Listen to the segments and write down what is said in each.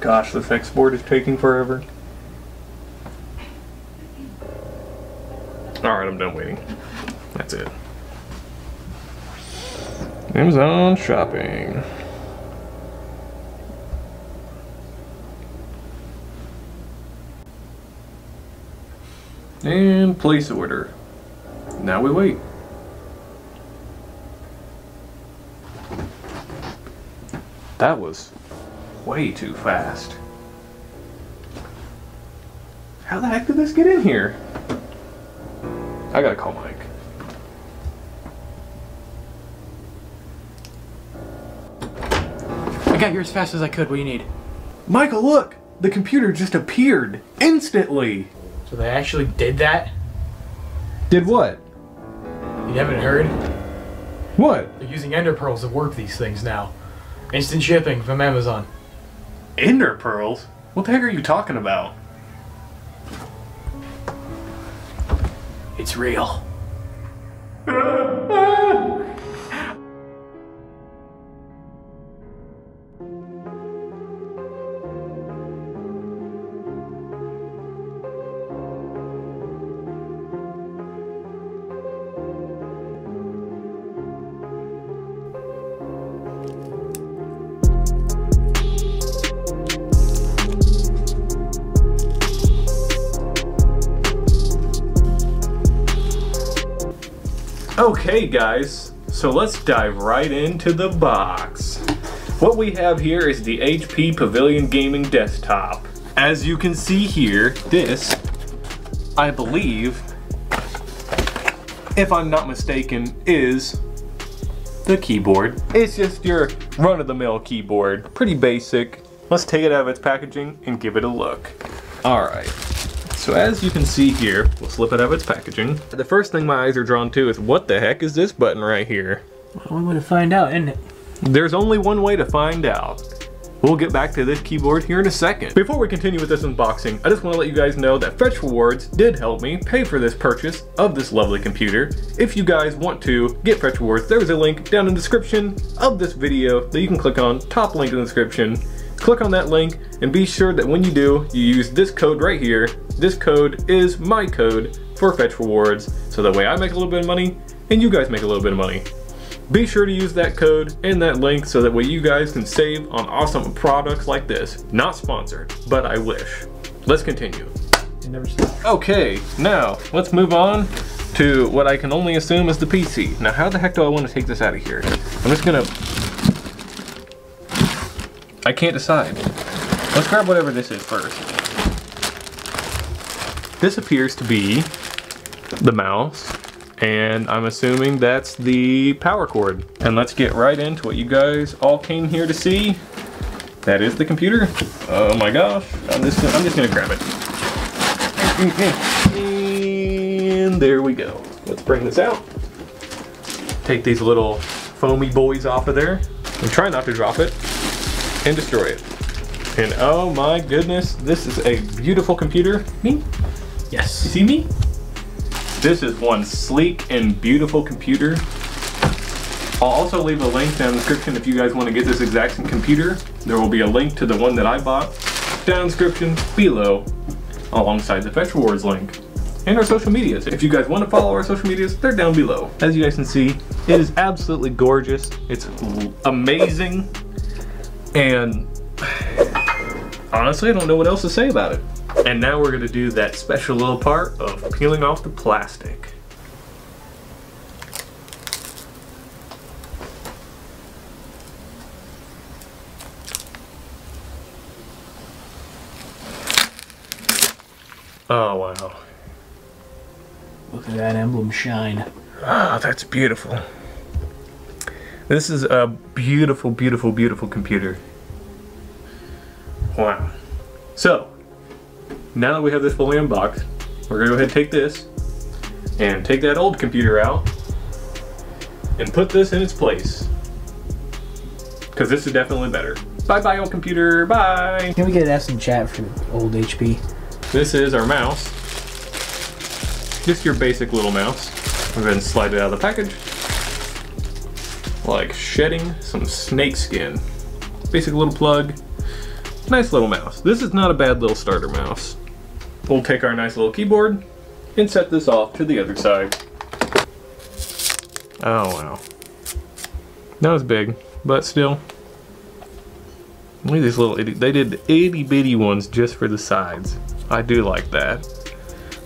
Gosh, this export is taking forever. Alright, I'm done waiting. That's it. Amazon shopping. And place order. Now we wait. That was way too fast. How the heck did this get in here? I gotta call Mike. I got here as fast as I could. What do you need? Michael, look! The computer just appeared instantly. So they actually did that? Did what? You haven't heard? What? They're using ender pearls to work these things now. Instant shipping from Amazon. Ender pearls? What the heck are you talking about? It's real. Okay, guys, so let's dive right into the box. What we have here is the HP Pavilion Gaming Desktop. As you can see here, this, I believe, if I'm not mistaken, is the keyboard. It's just your run-of-the-mill keyboard, pretty basic. Let's take it out of its packaging and give it a look. All right. So as you can see here, we'll slip it out of its packaging. The first thing my eyes are drawn to is what the heck is this button right here? One way to find out, isn't it? There's only one way to find out. We'll get back to this keyboard here in a second. Before we continue with this unboxing, I just want to let you guys know that Fetch Rewards did help me pay for this purchase of this lovely computer. If you guys want to get Fetch Rewards, there's a link down in the description of this video that you can click on, top link in the description. Click on that link and be sure that when you do, you use this code right here. This code is my code for Fetch Rewards, so that way I make a little bit of money and you guys make a little bit of money. Be sure to use that code and that link so that way you guys can save on awesome products like this. Not sponsored, but I wish. Let's continue. Never. Okay, now let's move on to what I can only assume is the PC. Now how the heck do I want to take this out of here? I'm just gonna... I can't decide. Let's grab whatever this is first. This appears to be the mouse, and I'm assuming that's the power cord. And let's get right into what you guys all came here to see. That is the computer. Oh my gosh, I'm just, I'm just gonna grab it. And there we go. Let's bring this out. Take these little foamy boys off of there and try not to drop it and destroy it. And oh my goodness, this is a beautiful computer. Me? You Yes. see me? This is one sleek and beautiful computer. I'll also leave a link down in the description if you guys want to get this exact same computer. There will be a link to the one that I bought down in the description below alongside the Fetch Rewards link. And our social medias. If you guys want to follow our social medias, they're down below. As you guys can see, it is absolutely gorgeous. It's amazing. And honestly, I don't know what else to say about it. And now we're gonna do that special little part of peeling off the plastic. Oh wow. Look at that emblem shine. Ah, that's beautiful. This is a beautiful, beautiful, beautiful computer. Wow. So, now that we have this fully unboxed, we're gonna go ahead and take this and take that old computer out and put this in its place. Because this is definitely better. Bye bye, old computer. Bye. Can we get that some chat for old HP? This is our mouse. Just your basic little mouse. We're going to slide it out of the package. Like shedding some snake skin. Basic little plug. Nice little mouse. This is not a bad little starter mouse. We'll take our nice little keyboard and set this off to the other side. Oh wow. That was big, but still. Look at these little itty, they did itty bitty ones just for the sides. I do like that.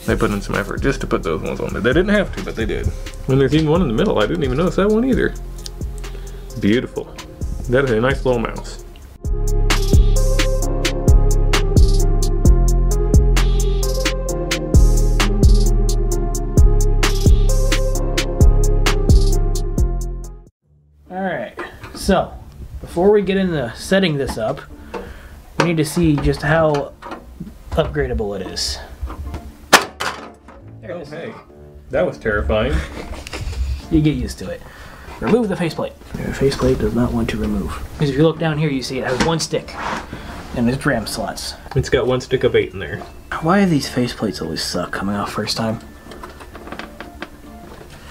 They put in some effort just to put those ones on there. They didn't have to, but they did. And there's even one in the middle. I didn't even notice that one either. Beautiful. That is a nice little mouse. So before we get into setting this up, we need to see just how upgradable it is. There it Oh, is. hey. That was terrifying. You get used to it. Remove the faceplate. Your faceplate does not want to remove. Because if you look down here, you see it has one stick. And it's RAM slots. It's got one stick of eight in there. Why do these faceplates always suck coming out first time?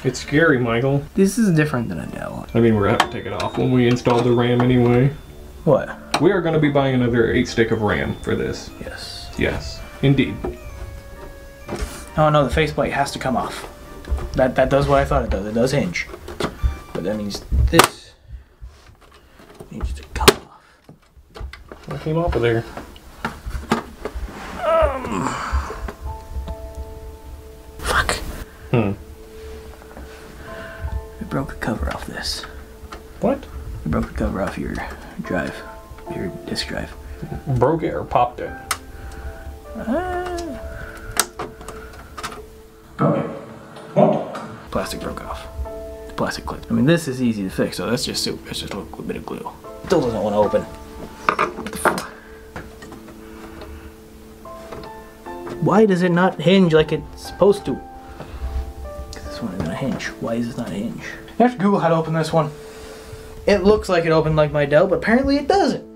It's scary, Michael. This is different than a Dell. I mean, we're gonna have to take it off when we install the RAM anyway. What? We are gonna be buying another eight stick of RAM for this. Yes. Yes, indeed. Oh no, the faceplate has to come off. That that does what I thought it does. It does hinge. But that means this needs to come off. What came off of there? Fuck. Hmm. Broke the cover off this. What? I broke the cover off your drive. Your disk drive. Broke it or popped it? Ah, Okay. What? plastic broke off. The plastic clip. I mean, this is easy to fix, so that's just soup. It's just a little bit of glue. Still doesn't want to open. What the fuck? Why does it not hinge like it's supposed to? This one is gonna hinge. Why is it not a hinge? I have to Google how to open this one. It looks like it opened like my Dell, but apparently it doesn't.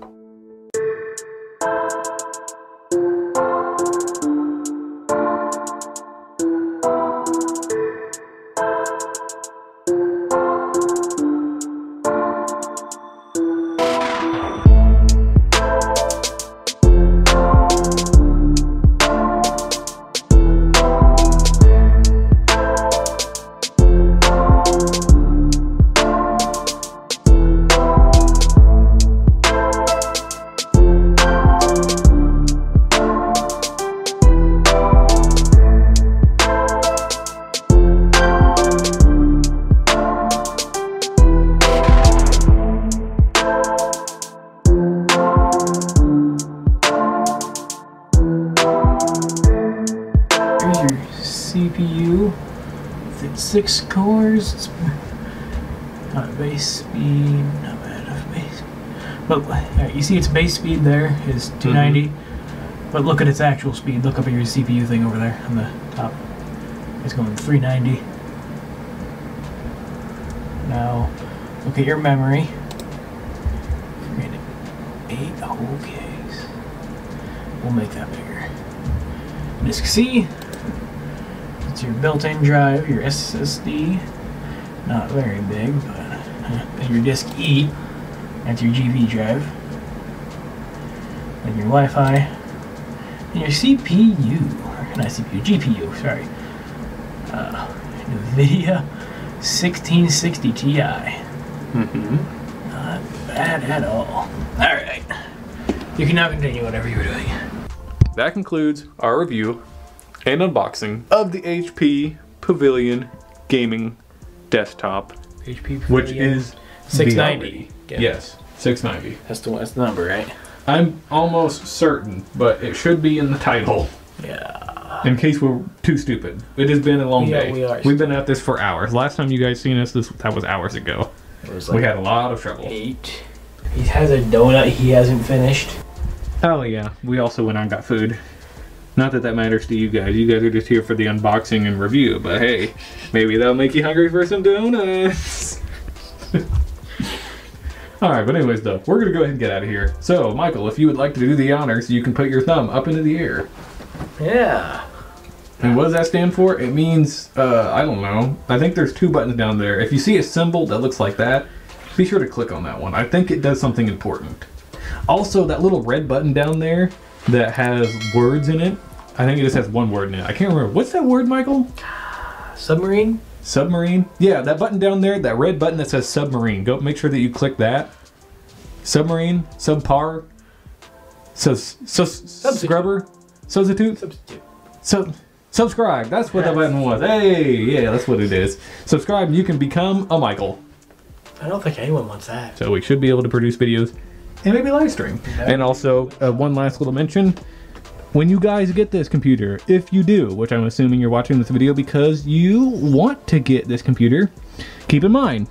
Six cores. It's not base speed. Not bad of base. But uh, you see its base speed there is 290. But look at its actual speed. Look up at your CPU thing over there on the top. It's going 390. Now, look at your memory. Eight whole gigs. We'll make that bigger. Disk C. It's your built-in drive, your SSD. Not very big, but your disk E. That's your GV drive. And your Wi-Fi. And your CPU. Or not CPU, GPU, sorry. Uh, NVIDIA 1660 Ti. Mm-hmm. Not bad at all. Alright. You can now continue whatever you were doing. That concludes our review and unboxing of the HP Pavilion Gaming Desktop, HP which is 690. the- Yes, 690. That's the, that's the number, right? I'm almost certain, but it should be in the title. Yeah. In case we're too stupid. It has been a long Yeah, day. we are We've been at this for hours. Last time you guys seen us, this that was hours ago. It was we had a lot of trouble. eight. He has a donut he hasn't finished. Oh yeah, we also went out and got food. Not that that matters to you guys. You guys are just here for the unboxing and review. But hey, maybe that'll make you hungry for some donuts. All right, but anyways, though, we're gonna go ahead and get out of here. So, Michael, if you would like to do the honors, you can put your thumb up into the air. Yeah. And what does that stand for? It means, uh, I don't know. I think there's two buttons down there. If you see a symbol that looks like that, be sure to click on that one. I think it does something important. Also, that little red button down there that has words in it. I think it just has one word in it. I can't remember. What's that word, Michael? Submarine? Submarine? Yeah, that button down there, that red button that says submarine. Go make sure that you click that. Submarine, subpar, sus, sus, scrubber, substitute, Substitute. sub, subscribe. That's what the button was. Hey, yeah, that's what it is. Subscribe, you can become a Michael. I don't think anyone wants that. So we should be able to produce videos and maybe live stream. And also, uh, one last little mention. When you guys get this computer, if you do, which I'm assuming you're watching this video because you want to get this computer, keep in mind,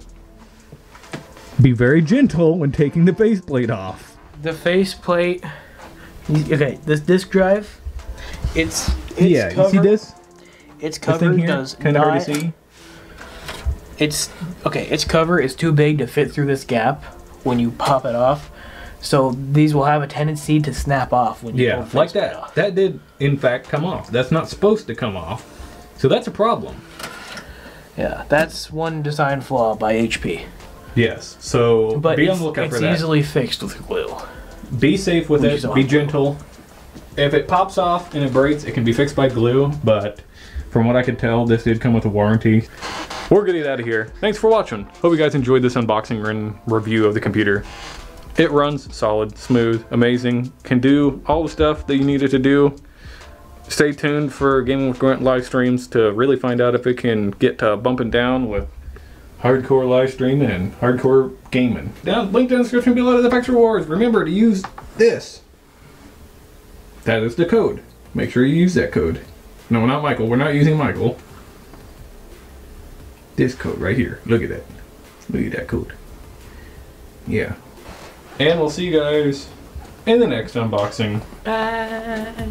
be very gentle when taking the faceplate off. The faceplate. Okay, this disk drive. It's, it's yeah, you see this? Its This here? does Kind of hard to see. It's okay. Its cover is too big to fit through this gap when you pop it off. So these will have a tendency to snap off when you Yeah, like that. off. That did, in fact, come off. That's not supposed to come off. So that's a problem. Yeah, that's one design flaw by HP. Yes. So But be on the lookout for that. It's easily fixed with glue. Be safe with Which it. Be gentle. If it pops off and it breaks, it can be fixed by glue. But from what I could tell, this did come with a warranty. We're getting out of here. Thanks for watching. Hope you guys enjoyed this unboxing and review of the computer. It runs solid, smooth, amazing. Can do all the stuff that you needed to do. Stay tuned for Gaming with Grunt live streams to really find out if it can get to bumping down with hardcore live streaming and hardcore gaming. Down, link down the description below to the Apex Rewards. Remember to use this. That is the code. Make sure you use that code. No, not Michael. We're not using Michael. This code right here. Look at that. Look at that code. Yeah. And we'll see you guys in the next unboxing. Bye.